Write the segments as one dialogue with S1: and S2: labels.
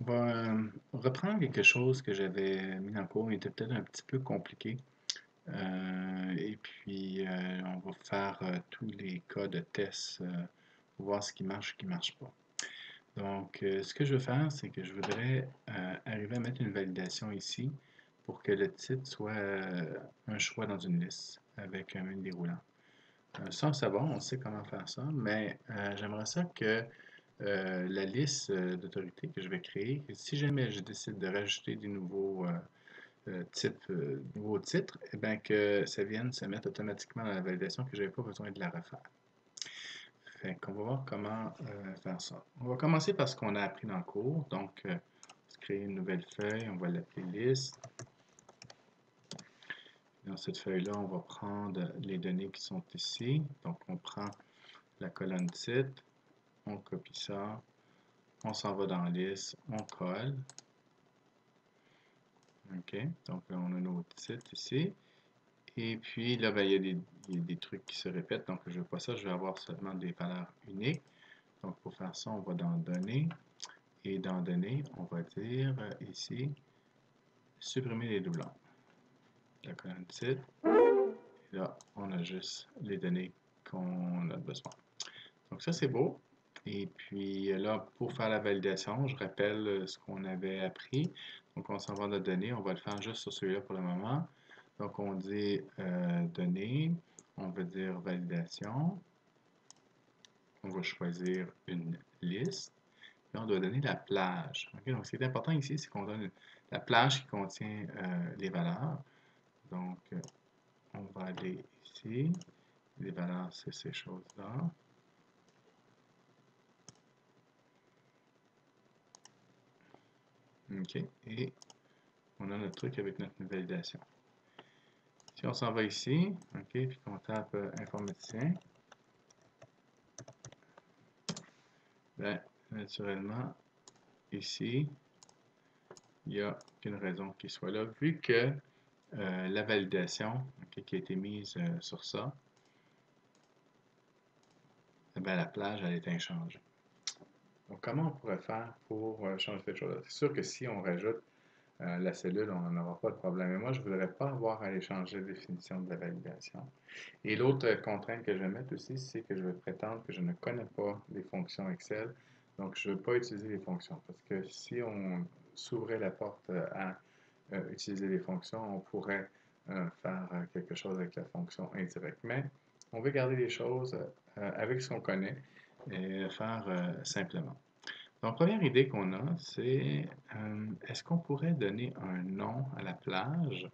S1: On va euh, reprendre quelque chose que j'avais mis en cours, il était peut-être un petit peu compliqué. Euh, et puis, euh, on va faire tous les cas de test pour voir ce qui marche et ce qui ne marche pas. Donc, ce que je veux faire, c'est que je voudrais arriver à mettre une validation ici pour que le titre soit un choix dans une liste avec un menu déroulant. C'est bon, on sait comment faire ça, mais j'aimerais ça que euh, la liste euh, d'autorités que je vais créer, si jamais je décide de rajouter des nouveaux euh, euh, types, nouveaux titres, eh bien que ça vienne se mettre automatiquement dans la validation, que je n'avais pas besoin de la refaire. Fait qu'on va voir comment faire ça. On va commencer par ce qu'on a appris dans le cours. Donc, euh, créer une nouvelle feuille, on va l'appeler liste. Dans cette feuille-là, on va prendre les données qui sont ici. Donc, on prend la colonne titre, on copie ça, on s'en va dans liste, on colle. OK, donc on a nos titres ici. Et puis là, ben, il, y a des, il y a des trucs qui se répètent, donc je ne veux pas ça, je vais avoir seulement des valeurs uniques. Donc pour faire ça, on va dans Données. Et dans Données, on va dire euh, ici, supprimer les doublons. La colonne titre. Et là, on a juste les données qu'on a besoin. Donc ça, c'est beau. Et puis là, pour faire la validation, je rappelle euh, ce qu'on avait appris. Donc on s'en va dans Données, on va le faire juste sur celui-là pour le moment. Donc on dit euh, Données, on va dire Validation. On va choisir une liste. Et on doit donner la plage. Donc ce qui est important ici, c'est qu'on donne la plage qui contient euh, les valeurs. Donc euh, on va aller ici. Les valeurs, c'est ces choses-là. OK. Et on a notre truc avec notre validation. Si on s'en va ici, OK, puis qu'on tape euh, informaticien, ben, naturellement, ici, il n'y a qu'une raison qu'il soit là, vu que euh, la validation qui a été mise euh, sur ça, ben, la plage, elle est inchangée. Donc, comment on pourrait faire pour euh, changer cette chose-là? C'est sûr que si on rajoute euh, la cellule, on n'en aura pas de problème. Mais moi, je ne voudrais pas avoir à aller changer la définition de la validation. Et l'autre contrainte que je vais mettre aussi, c'est que je vais prétendre que je ne connais pas les fonctions Excel. Donc, je ne veux pas utiliser les fonctions. Parce que si on s'ouvrait la porte à euh, utiliser les fonctions, on pourrait faire quelque chose avec la fonction indirecte. Mais on veut garder les choses avec ce qu'on connaît et faire euh, simplement. Donc, première idée qu'on a, c'est euh, est-ce qu'on pourrait donner un nom à la plage?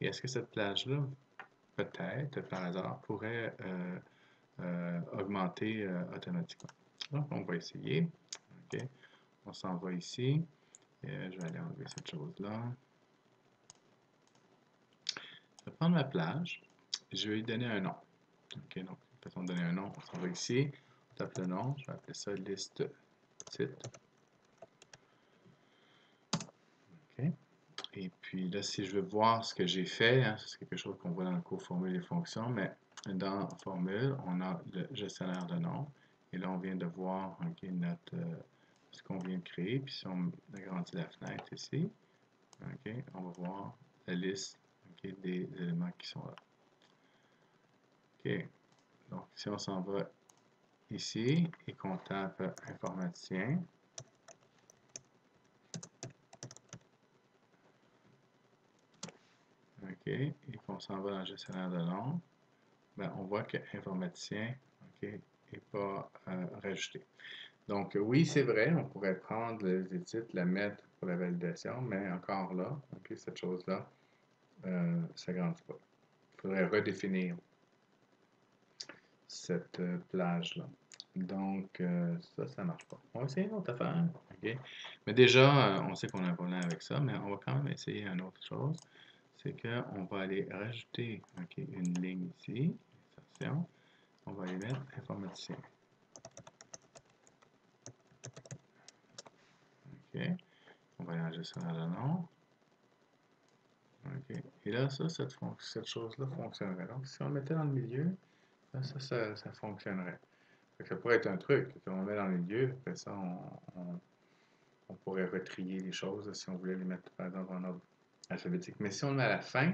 S1: Et est-ce que cette plage-là, peut-être, par hasard, pourrait euh, augmenter automatiquement? Donc, on va essayer. On s'en va ici. Je vais aller enlever cette chose-là. Je vais prendre ma plage. Je vais lui donner un nom. OK. Donc, façon de donner un nom, on s'en va ici le nom, je vais appeler ça liste titre. Et puis là, si je veux voir ce que j'ai fait, hein, c'est quelque chose qu'on voit dans le cours formule et fonctions, mais dans formule, on a le gestionnaire de nom. Et là, on vient de voir euh, ce qu'on vient de créer. Puis si on agrandit la fenêtre ici, on va voir la liste des éléments qui sont là. OK. Donc, si on s'en va ici et qu'on tape informaticien. OK, et qu'on s'en va dans le gestionnaire de nom, ben, on voit que informaticien n'est pas euh, rajouté. Donc, oui, c'est vrai, on pourrait prendre les titres, la mettre pour la validation, mais encore là, cette chose-là, euh, ça ne grandit pas. Il faudrait redéfinir cette euh, plage-là. Donc, euh, ça, ça ne marche pas. On va essayer une autre affaire. Mais déjà, euh, on sait qu'on a un problème avec ça, mais on va quand même essayer une autre chose. C'est qu'on va aller rajouter okay, une ligne ici. On va aller mettre informaticien. OK. On va aller en gestionnaire de nom. OK. Et là, ça, cette, cette chose-là fonctionnerait. Donc, si on le mettait dans le milieu, ça, ça, ça, fonctionnerait. Ça pourrait être un truc qu'on met dans les lieux, après ça, on, on, pourrait retrier les choses si on voulait les mettre par exemple en ordre alphabétique. Mais si on le met à la fin,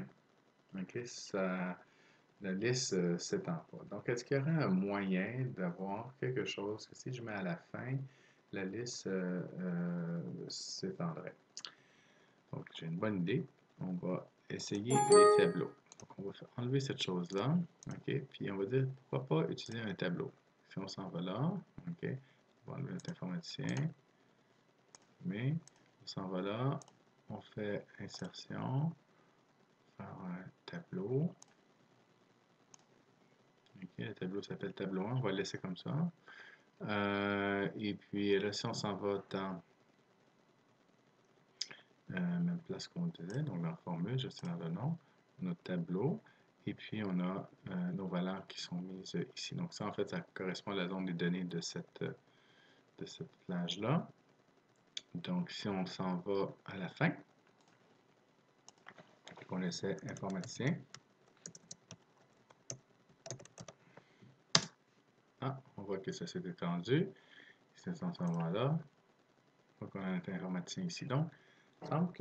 S1: la liste ne s'étend pas. Donc, est-ce qu'il y aurait un moyen d'avoir quelque chose que si je mets à la fin, la liste s'étendrait? Donc, j'ai une bonne idée. On va essayer les tableaux. Donc, on va enlever cette chose-là. OK? Puis, on va dire, pourquoi pas utiliser un tableau. Si on s'en va là, OK? On va enlever notre informaticien. Mais, on s'en va là. On fait insertion. Faire un tableau. OK, le tableau s'appelle tableau 1. On va le laisser comme ça. Euh, et puis là, si on s'en va dans euh, même place qu'on disait, donc dans formule, gestionnaire de nom, notre tableau, et puis on a euh, nos valeurs qui sont mises ici. Donc ça, en fait, ça correspond à la zone des données de cette, de cette plage-là. Donc si on s'en va à la fin, on essaie informaticien, ah, on voit que ça s'est étendu. C'est en ce moment-là. Donc, on a un informaticien ici. Donc, il semble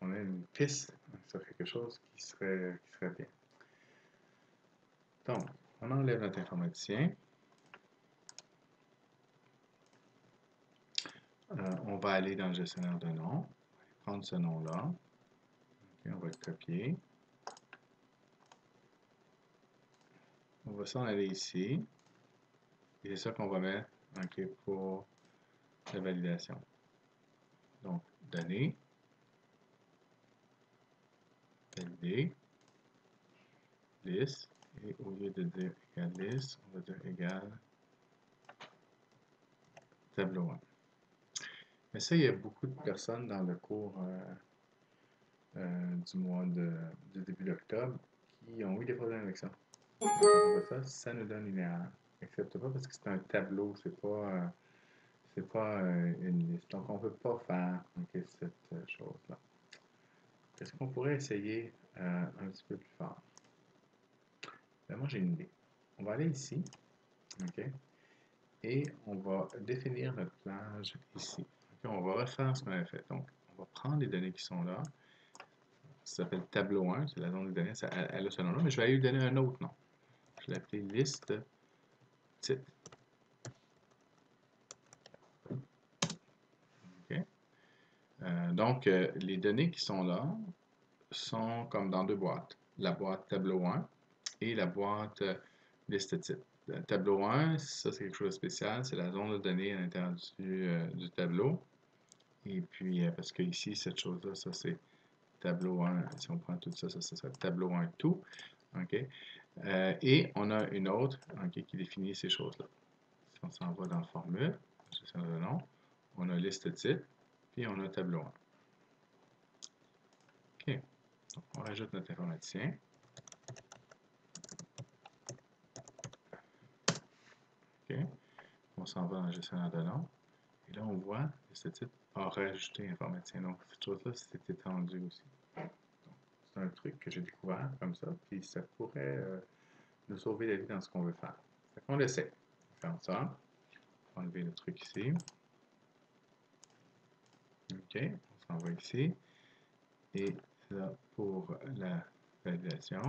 S1: qu'on euh, a une piste sur quelque chose qui serait, qui serait bien. Donc, on enlève notre informaticien. Euh, on va aller dans le gestionnaire de nom, prendre ce nom-là. on va le copier. On va s'en aller ici. Et c'est ça qu'on va mettre pour la validation. Donc, données, valider, liste, et au lieu de dire égal liste, on va dire égal tableau 1. Mais ça, il y a beaucoup de personnes dans le cours euh, euh, du mois de, début d'octobre qui ont eu des problèmes avec ça. ça, ça nous donne une erreur. Accepte pas parce que c'est un tableau, c'est pas. Euh, pas une liste. Donc, on ne peut pas faire cette chose-là. Est-ce qu'on pourrait essayer euh, un petit peu plus fort? Ben, moi, j'ai une idée. On va aller ici. Et on va définir notre plage ici. On va refaire ce qu'on a fait. Donc, on va prendre les données qui sont là. Ça s'appelle tableau 1, c'est la zone des données. elle a ce nom-là, mais je vais lui donner un autre nom. Je vais l'appeler liste titre. Euh, donc, euh, les données qui sont là sont comme dans deux boîtes. La boîte tableau 1 et la boîte euh, liste type. tableau 1, ça c'est quelque chose de spécial, c'est la zone de données à l'intérieur du, tableau. Et puis, parce que ici, cette chose-là, ça c'est tableau 1, si on prend tout ça, ça, ça tableau 1 tout. et on a une autre qui définit ces choses-là. Si on s'en va dans formule, le nom, on a liste type, puis on a tableau 1. On rajoute notre informaticien. OK. On s'en va dans le gestionnaire de nom. Et là, on voit que ce type a rajouté informaticien. Donc, cette chose-là, c'est étendu aussi. C'est un truc que j'ai découvert comme ça, puis ça pourrait euh, nous sauver la vie dans ce qu'on veut faire. Fait. On va faire ça. On va enlever le truc ici. OK, on s'en va ici. Et pour la validation,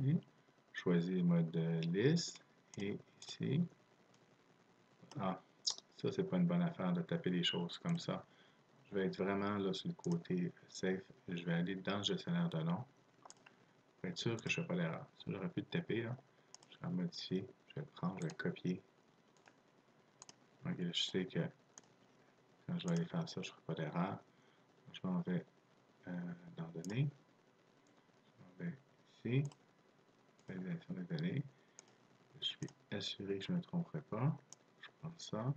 S1: ici, choisir mode liste et ici, ah, ça c'est pas une bonne affaire de taper les choses comme ça. Je vais être vraiment là sur le côté safe. Je vais aller dans le gestionnaire de nom pour être sûr que je ne fais pas l'erreur. Si j'aurais pu le taper, je vais modifier je vais prendre, je vais copier. Je sais que quand je vais aller faire ça, je ne ferai pas d'erreur. Je m'en vais euh, dans Données. Je m'en vais ici. Validation des données. Je suis assuré que je ne me tromperai pas. Je prends ça.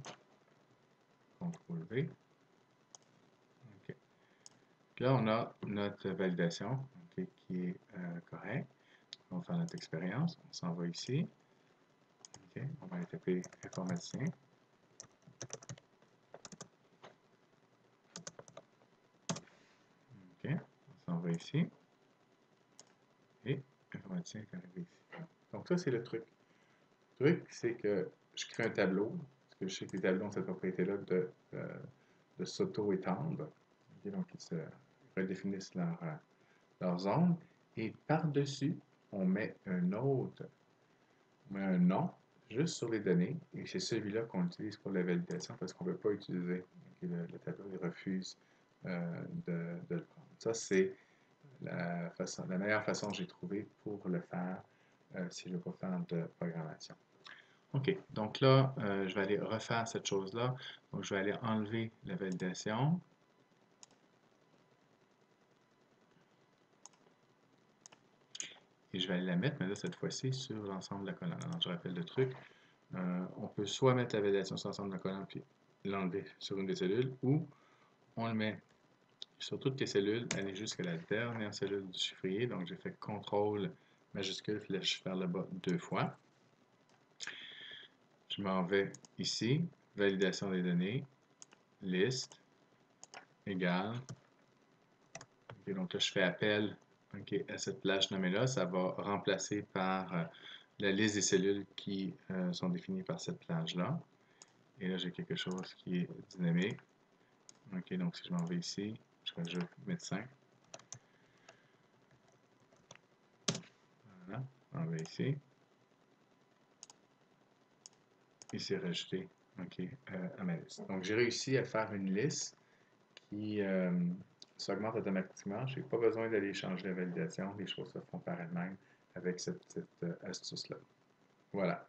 S1: CTRL V. OK. Là, on a notre validation qui est euh, correcte. On va faire notre expérience. On s'en va ici on va aller taper informaticien. OK, on s'en va ici. Et informaticien est arrivé ici. Donc ça, c'est le truc. truc, c'est que je crée un tableau, parce que je sais que les tableaux ont cette propriété-là de, euh, de s'auto-étendre. donc, ils se redéfinissent leur, euh, leur. Et par-dessus, on met un autre, on met un nom juste sur les données. Et c'est celui-là qu'on utilise pour la validation parce qu'on ne peut pas utiliser le, tableau, il refuse euh, de, le prendre. Ça, c'est la, meilleure façon que j'ai trouvé pour le faire euh, si je veux pas faire de programmation. OK, donc là, euh, je vais aller refaire cette chose-là. Donc, je vais aller enlever la validation. Et je vais aller la mettre, mais là, cette fois-ci, sur l'ensemble de la colonne. Alors, je rappelle le truc. Euh, on peut soit mettre la validation sur l'ensemble de la colonne, puis l'enlever sur une des cellules, ou on le met sur toutes les cellules, aller jusqu'à la dernière cellule du chiffrier. Donc, j'ai fait CTRL majuscule flèche vers le bas deux fois. Je m'en vais ici, validation des données, liste, égale. donc là, je fais appel à cette plage nommée-là. Ça va remplacer par euh, la liste des cellules qui euh, sont définies par cette plage-là. Et là, j'ai quelque chose qui est dynamique. OK, donc si je m'en vais ici, je rajoute médecin. Voilà, on va ici. Et c'est rajouté OK, euh, à ma liste. Donc, j'ai réussi à faire une liste qui s'augmente automatiquement. Je n'ai pas besoin d'aller changer la validation. Les choses se font par elles-mêmes avec cette, cette euh, astuce-là. Voilà.